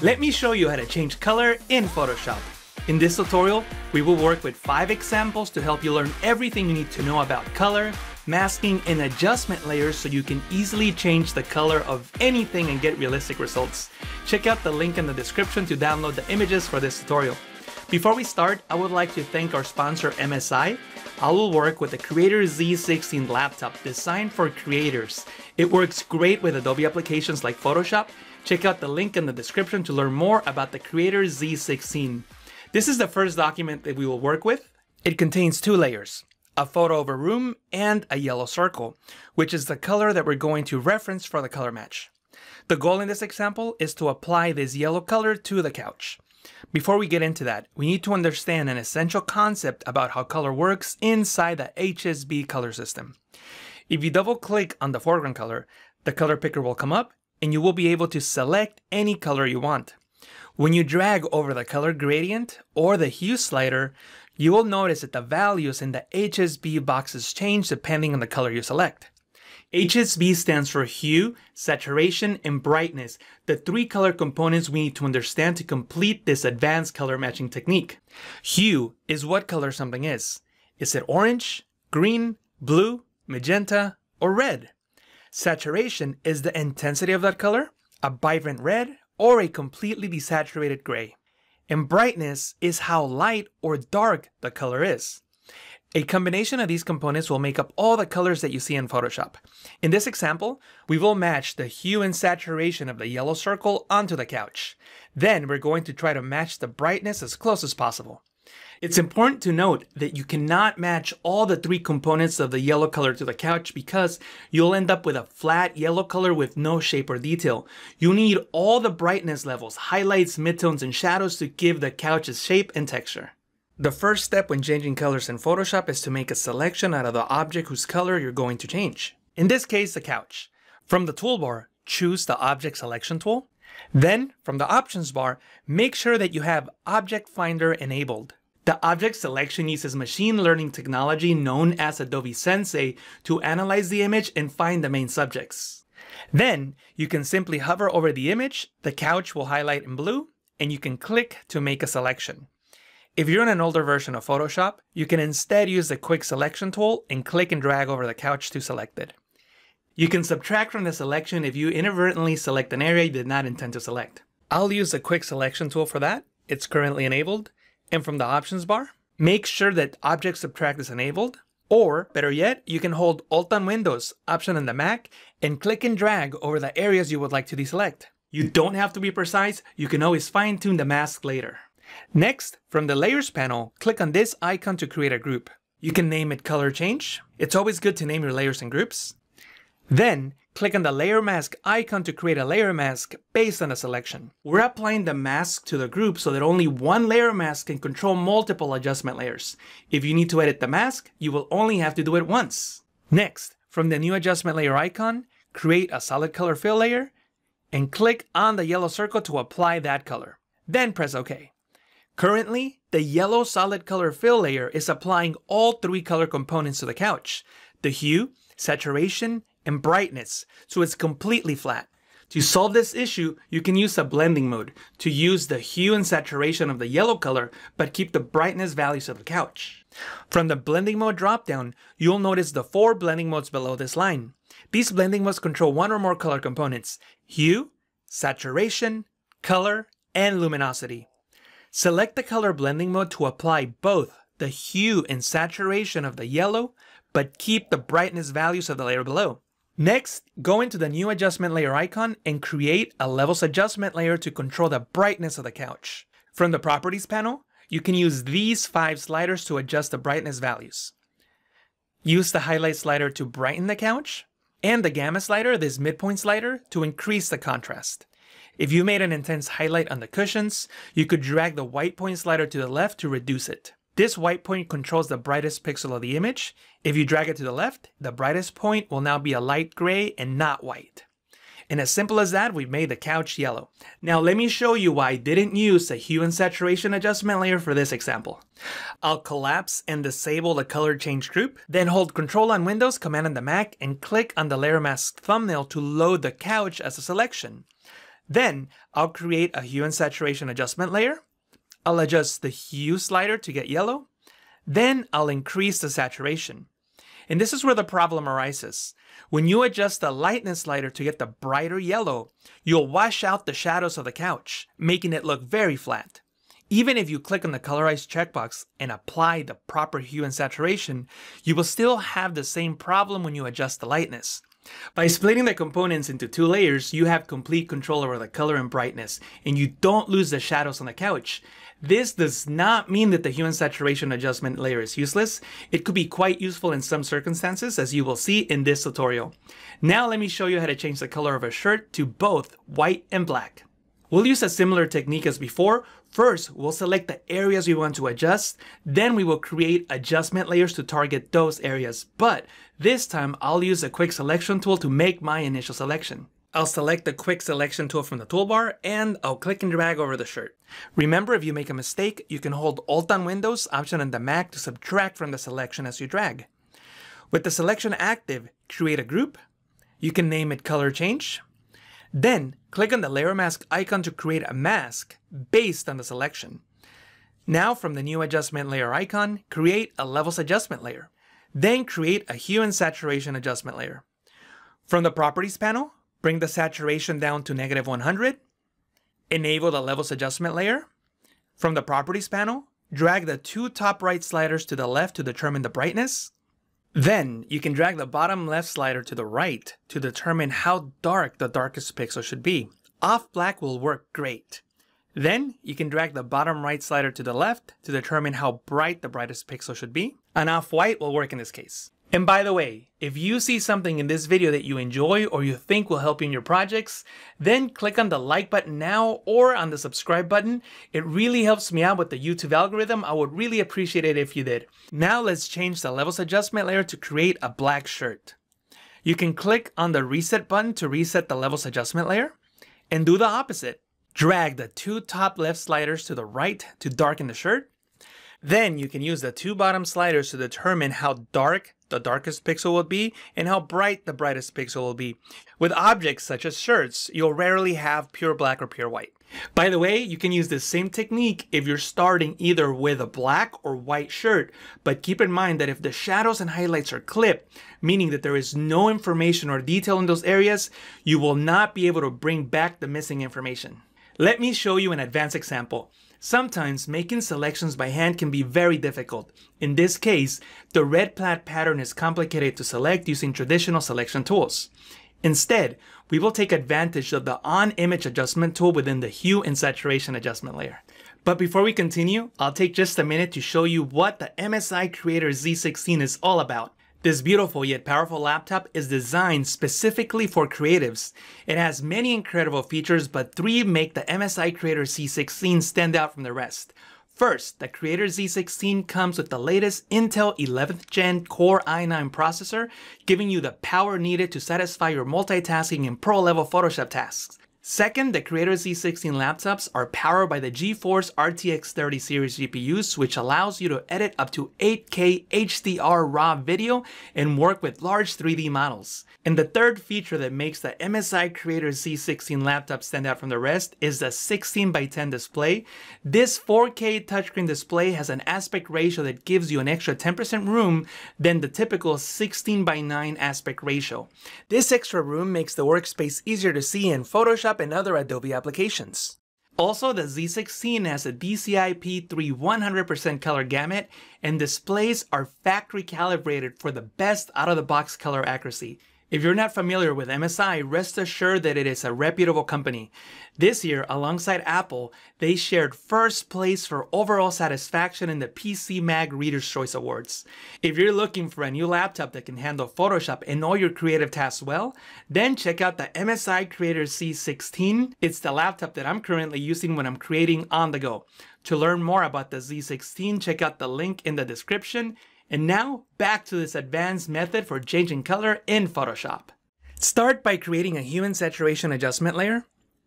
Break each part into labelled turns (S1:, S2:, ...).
S1: Let me show you how to change color in Photoshop. In this tutorial, we will work with 5 examples to help you learn everything you need to know about color, masking, and adjustment layers so you can easily change the color of anything and get realistic results. Check out the link in the description to download the images for this tutorial. Before we start, I would like to thank our sponsor MSI. I will work with the Creator Z16 laptop designed for creators. It works great with Adobe applications like Photoshop Check out the link in the description to learn more about the Creator Z16. This is the first document that we will work with. It contains two layers, a photo of a room and a yellow circle, which is the color that we're going to reference for the color match. The goal in this example is to apply this yellow color to the couch. Before we get into that, we need to understand an essential concept about how color works inside the HSB color system. If you double click on the foreground color, the color picker will come up and you will be able to select any color you want. When you drag over the color gradient or the hue slider, you will notice that the values in the HSB boxes change depending on the color you select. HSB stands for hue, saturation, and brightness, the three color components we need to understand to complete this advanced color matching technique. Hue is what color something is. Is it orange, green, blue, magenta, or red? Saturation is the intensity of that color, a vibrant red, or a completely desaturated gray. And brightness is how light or dark the color is. A combination of these components will make up all the colors that you see in Photoshop. In this example, we will match the hue and saturation of the yellow circle onto the couch. Then we're going to try to match the brightness as close as possible. It's important to note that you cannot match all the three components of the yellow color to the couch because you'll end up with a flat yellow color with no shape or detail. You need all the brightness levels, highlights, midtones, and shadows to give the couch its shape and texture. The first step when changing colors in Photoshop is to make a selection out of the object whose color you're going to change. In this case, the couch. From the toolbar, choose the Object Selection tool. Then, from the Options bar, make sure that you have Object Finder enabled. The object selection uses machine learning technology known as Adobe Sensei to analyze the image and find the main subjects. Then, you can simply hover over the image, the couch will highlight in blue, and you can click to make a selection. If you're in an older version of Photoshop, you can instead use the quick selection tool and click and drag over the couch to select it. You can subtract from the selection if you inadvertently select an area you did not intend to select. I'll use the quick selection tool for that. It's currently enabled. And from the options bar, make sure that object subtract is enabled. Or better yet, you can hold Alt on Windows, Option on the Mac, and click and drag over the areas you would like to deselect. You don't have to be precise, you can always fine tune the mask later. Next, from the Layers panel, click on this icon to create a group. You can name it Color Change. It's always good to name your layers and groups. Then, click on the layer mask icon to create a layer mask based on a selection. We're applying the mask to the group so that only one layer mask can control multiple adjustment layers. If you need to edit the mask, you will only have to do it once. Next, from the new adjustment layer icon, create a solid color fill layer and click on the yellow circle to apply that color. Then press OK. Currently, the yellow solid color fill layer is applying all three color components to the couch. The hue, saturation, and brightness, so it's completely flat. To solve this issue, you can use a blending mode to use the hue and saturation of the yellow color, but keep the brightness values of the couch. From the blending mode dropdown, you'll notice the four blending modes below this line. These blending modes control one or more color components, hue, saturation, color, and luminosity. Select the color blending mode to apply both the hue and saturation of the yellow, but keep the brightness values of the layer below. Next, go into the new adjustment layer icon and create a levels adjustment layer to control the brightness of the couch. From the properties panel, you can use these five sliders to adjust the brightness values. Use the highlight slider to brighten the couch, and the gamma slider, this midpoint slider, to increase the contrast. If you made an intense highlight on the cushions, you could drag the white point slider to the left to reduce it. This white point controls the brightest pixel of the image. If you drag it to the left, the brightest point will now be a light gray and not white. And as simple as that, we've made the couch yellow. Now let me show you why I didn't use the hue and saturation adjustment layer for this example. I'll collapse and disable the color change group, then hold Control on Windows, Command on the Mac, and click on the layer mask thumbnail to load the couch as a selection. Then I'll create a hue and saturation adjustment layer. I'll adjust the hue slider to get yellow. Then I'll increase the saturation. And this is where the problem arises. When you adjust the lightness slider to get the brighter yellow, you'll wash out the shadows of the couch, making it look very flat. Even if you click on the colorize checkbox and apply the proper hue and saturation, you will still have the same problem when you adjust the lightness. By splitting the components into two layers, you have complete control over the color and brightness, and you don't lose the shadows on the couch. This does not mean that the hue and saturation adjustment layer is useless. It could be quite useful in some circumstances, as you will see in this tutorial. Now let me show you how to change the color of a shirt to both white and black. We'll use a similar technique as before. First, we'll select the areas we want to adjust. Then we will create adjustment layers to target those areas. But this time, I'll use a quick selection tool to make my initial selection. I'll select the quick selection tool from the toolbar and I'll click and drag over the shirt. Remember, if you make a mistake, you can hold Alt on Windows, Option on the Mac to subtract from the selection as you drag. With the selection active, create a group. You can name it color change. Then click on the layer mask icon to create a mask based on the selection. Now from the new adjustment layer icon, create a levels adjustment layer. Then create a hue and saturation adjustment layer. From the properties panel, bring the saturation down to negative 100. Enable the levels adjustment layer. From the properties panel, drag the two top right sliders to the left to determine the brightness. Then you can drag the bottom left slider to the right to determine how dark the darkest pixel should be. Off black will work great. Then you can drag the bottom right slider to the left to determine how bright the brightest pixel should be. An off white will work in this case. And by the way, if you see something in this video that you enjoy or you think will help you in your projects, then click on the like button now or on the subscribe button. It really helps me out with the YouTube algorithm. I would really appreciate it if you did. Now let's change the levels adjustment layer to create a black shirt. You can click on the reset button to reset the levels adjustment layer and do the opposite. Drag the two top left sliders to the right to darken the shirt. Then you can use the two bottom sliders to determine how dark the darkest pixel will be and how bright the brightest pixel will be. With objects such as shirts, you'll rarely have pure black or pure white. By the way, you can use the same technique if you're starting either with a black or white shirt, but keep in mind that if the shadows and highlights are clipped, meaning that there is no information or detail in those areas, you will not be able to bring back the missing information. Let me show you an advanced example. Sometimes making selections by hand can be very difficult. In this case, the red plaid pattern is complicated to select using traditional selection tools. Instead, we will take advantage of the on-image adjustment tool within the hue and saturation adjustment layer. But before we continue, I'll take just a minute to show you what the MSI Creator Z16 is all about. This beautiful yet powerful laptop is designed specifically for creatives. It has many incredible features, but three make the MSI Creator Z16 stand out from the rest. First, the Creator Z16 comes with the latest Intel 11th Gen Core i9 processor, giving you the power needed to satisfy your multitasking and pro-level Photoshop tasks. Second, the Creator Z16 laptops are powered by the GeForce RTX 30 series GPUs, which allows you to edit up to 8K HDR RAW video and work with large 3D models. And the third feature that makes the MSI Creator Z16 laptop stand out from the rest is the 16 by 10 display. This 4K touchscreen display has an aspect ratio that gives you an extra 10% room than the typical 16 by 9 aspect ratio. This extra room makes the workspace easier to see in Photoshop and other Adobe applications. Also, the Z16 has a DCI P3 100% color gamut, and displays are factory calibrated for the best out-of-the-box color accuracy. If you're not familiar with MSI, rest assured that it is a reputable company. This year, alongside Apple, they shared first place for overall satisfaction in the PC Mag Reader's Choice Awards. If you're looking for a new laptop that can handle Photoshop and all your creative tasks well, then check out the MSI Creator Z16. It's the laptop that I'm currently using when I'm creating on the go. To learn more about the Z16, check out the link in the description and now, back to this advanced method for changing color in Photoshop. Start by creating a hue and saturation adjustment layer.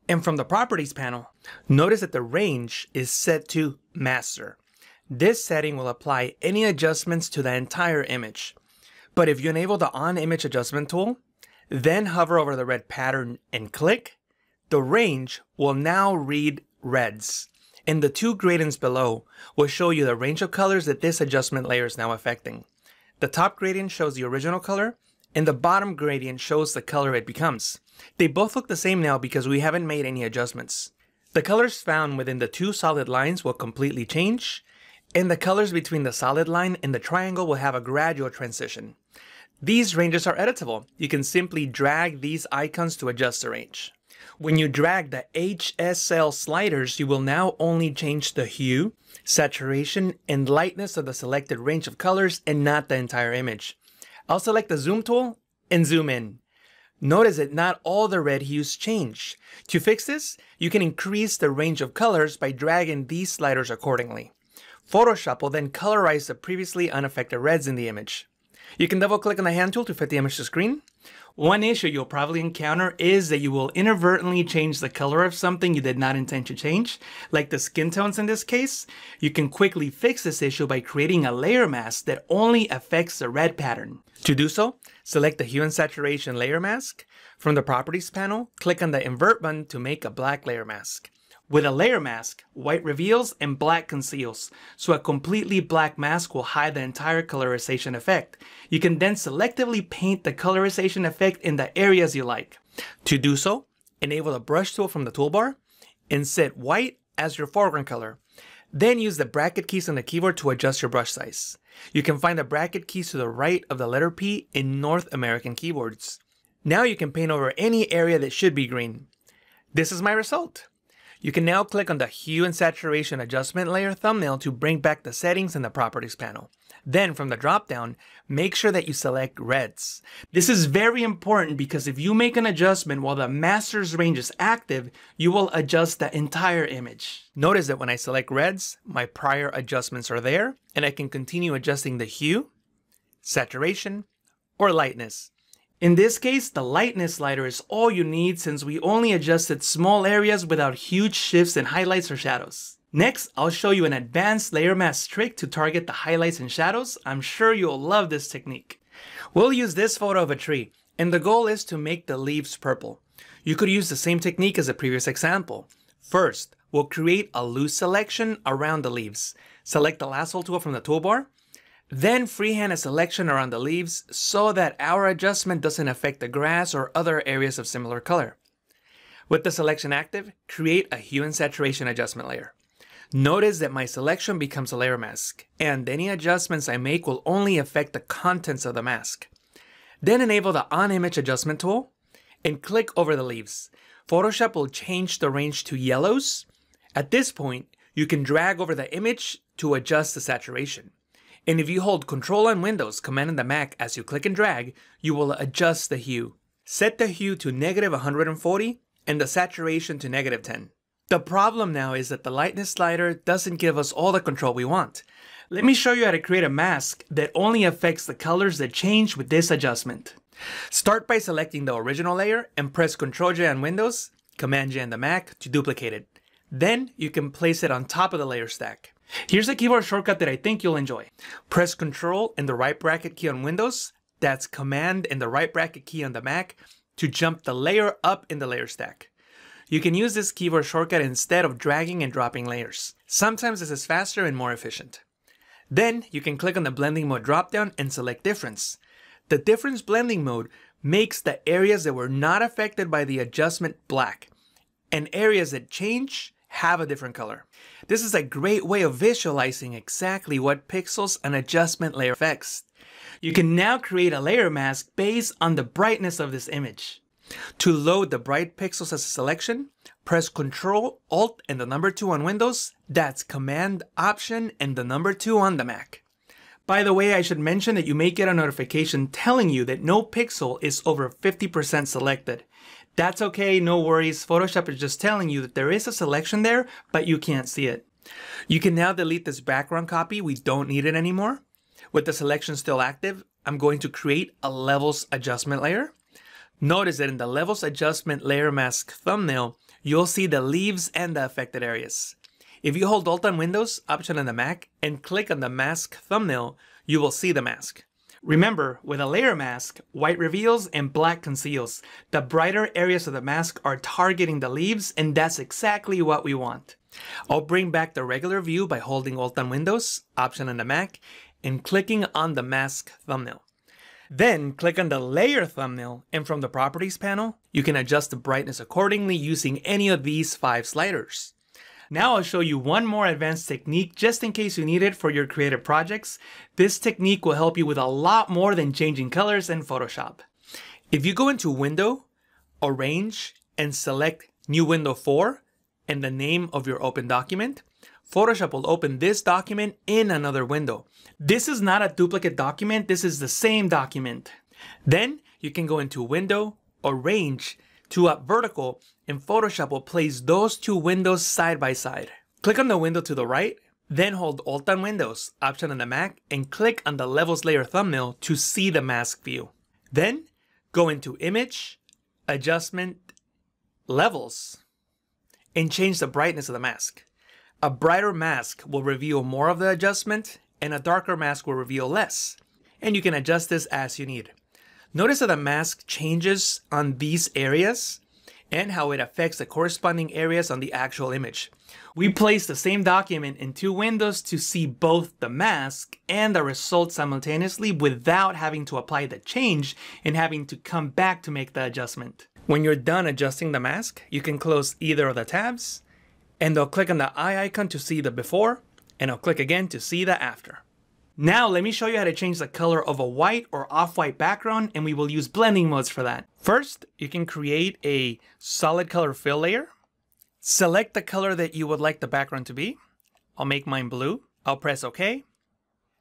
S1: And from the Properties panel, notice that the range is set to Master. This setting will apply any adjustments to the entire image. But if you enable the On Image Adjustment tool, then hover over the red pattern and click, the range will now read reds. And the two gradients below will show you the range of colors that this adjustment layer is now affecting. The top gradient shows the original color, and the bottom gradient shows the color it becomes. They both look the same now because we haven't made any adjustments. The colors found within the two solid lines will completely change, and the colors between the solid line and the triangle will have a gradual transition. These ranges are editable. You can simply drag these icons to adjust the range. When you drag the HSL sliders, you will now only change the hue, saturation, and lightness of the selected range of colors and not the entire image. I'll select the zoom tool and zoom in. Notice that not all the red hues change. To fix this, you can increase the range of colors by dragging these sliders accordingly. Photoshop will then colorize the previously unaffected reds in the image. You can double click on the hand tool to fit the image to screen. One issue you'll probably encounter is that you will inadvertently change the color of something you did not intend to change, like the skin tones in this case. You can quickly fix this issue by creating a layer mask that only affects the red pattern. To do so, select the Hue and Saturation layer mask. From the Properties panel, click on the Invert button to make a black layer mask. With a layer mask, white reveals and black conceals, so a completely black mask will hide the entire colorization effect. You can then selectively paint the colorization effect in the areas you like. To do so, enable the brush tool from the toolbar and set white as your foreground color. Then use the bracket keys on the keyboard to adjust your brush size. You can find the bracket keys to the right of the letter P in North American keyboards. Now you can paint over any area that should be green. This is my result. You can now click on the Hue and Saturation Adjustment Layer thumbnail to bring back the settings in the Properties panel. Then from the dropdown, make sure that you select Reds. This is very important because if you make an adjustment while the master's range is active, you will adjust the entire image. Notice that when I select Reds, my prior adjustments are there, and I can continue adjusting the hue, saturation, or lightness. In this case, the lightness slider is all you need since we only adjusted small areas without huge shifts in highlights or shadows. Next, I'll show you an advanced layer mask trick to target the highlights and shadows. I'm sure you'll love this technique. We'll use this photo of a tree, and the goal is to make the leaves purple. You could use the same technique as the previous example. First, we'll create a loose selection around the leaves. Select the lasso tool from the toolbar, then freehand a selection around the leaves so that our adjustment doesn't affect the grass or other areas of similar color. With the selection active, create a hue and saturation adjustment layer. Notice that my selection becomes a layer mask, and any adjustments I make will only affect the contents of the mask. Then enable the On Image Adjustment tool and click over the leaves. Photoshop will change the range to yellows. At this point, you can drag over the image to adjust the saturation. And if you hold Control on Windows, Command on the Mac as you click and drag, you will adjust the hue. Set the hue to negative 140 and the saturation to negative 10. The problem now is that the lightness slider doesn't give us all the control we want. Let me show you how to create a mask that only affects the colors that change with this adjustment. Start by selecting the original layer and press Ctrl J on Windows, Command J on the Mac to duplicate it. Then you can place it on top of the layer stack. Here's a keyboard shortcut that I think you'll enjoy. Press Control and the right bracket key on Windows, that's Command and the right bracket key on the Mac to jump the layer up in the layer stack. You can use this keyboard shortcut instead of dragging and dropping layers. Sometimes this is faster and more efficient. Then you can click on the blending mode dropdown and select difference. The difference blending mode makes the areas that were not affected by the adjustment black and areas that change have a different color. This is a great way of visualizing exactly what pixels an adjustment layer affects. You can now create a layer mask based on the brightness of this image. To load the bright pixels as a selection, press Ctrl, Alt, and the number 2 on Windows. That's Command, Option, and the number 2 on the Mac. By the way, I should mention that you may get a notification telling you that no pixel is over 50% selected. That's okay, no worries. Photoshop is just telling you that there is a selection there, but you can't see it. You can now delete this background copy. We don't need it anymore. With the selection still active, I'm going to create a levels adjustment layer. Notice that in the levels adjustment layer mask thumbnail, you'll see the leaves and the affected areas. If you hold Alt on Windows, Option on the Mac, and click on the mask thumbnail, you will see the mask. Remember, with a layer mask, white reveals and black conceals. The brighter areas of the mask are targeting the leaves and that's exactly what we want. I'll bring back the regular view by holding Alt on Windows, Option on the Mac, and clicking on the mask thumbnail. Then click on the layer thumbnail and from the properties panel, you can adjust the brightness accordingly using any of these five sliders. Now I'll show you one more advanced technique just in case you need it for your creative projects. This technique will help you with a lot more than changing colors in Photoshop. If you go into Window, Arrange, and select New Window for and the name of your open document, Photoshop will open this document in another window. This is not a duplicate document, this is the same document. Then you can go into Window, Arrange, 2-up Vertical, and Photoshop will place those two windows side by side. Click on the window to the right, then hold Alt on Windows, Option on the Mac, and click on the Levels Layer thumbnail to see the mask view. Then go into Image, Adjustment, Levels, and change the brightness of the mask. A brighter mask will reveal more of the adjustment, and a darker mask will reveal less. And you can adjust this as you need. Notice that the mask changes on these areas and how it affects the corresponding areas on the actual image. We place the same document in two windows to see both the mask and the result simultaneously without having to apply the change and having to come back to make the adjustment. When you're done adjusting the mask, you can close either of the tabs and I'll click on the eye icon to see the before and I'll click again to see the after. Now let me show you how to change the color of a white or off-white background and we will use blending modes for that. First, you can create a solid color fill layer. Select the color that you would like the background to be. I'll make mine blue. I'll press OK.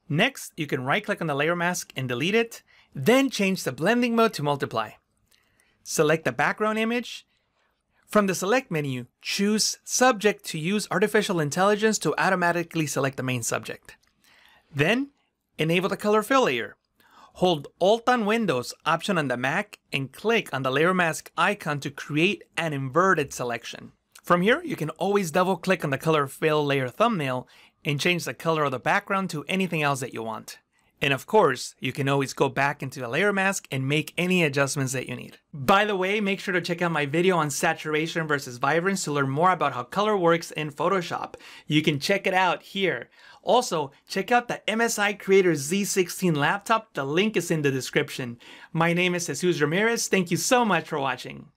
S1: Next, you can right click on the layer mask and delete it, then change the blending mode to multiply. Select the background image. From the select menu, choose subject to use artificial intelligence to automatically select the main subject. Then, enable the color fill layer. Hold Alt on Windows, Option on the Mac, and click on the layer mask icon to create an inverted selection. From here, you can always double click on the color fill layer thumbnail and change the color of the background to anything else that you want. And of course, you can always go back into the layer mask and make any adjustments that you need. By the way, make sure to check out my video on saturation versus vibrance to learn more about how color works in Photoshop. You can check it out here. Also, check out the MSI Creator Z16 laptop. The link is in the description. My name is Jesus Ramirez. Thank you so much for watching.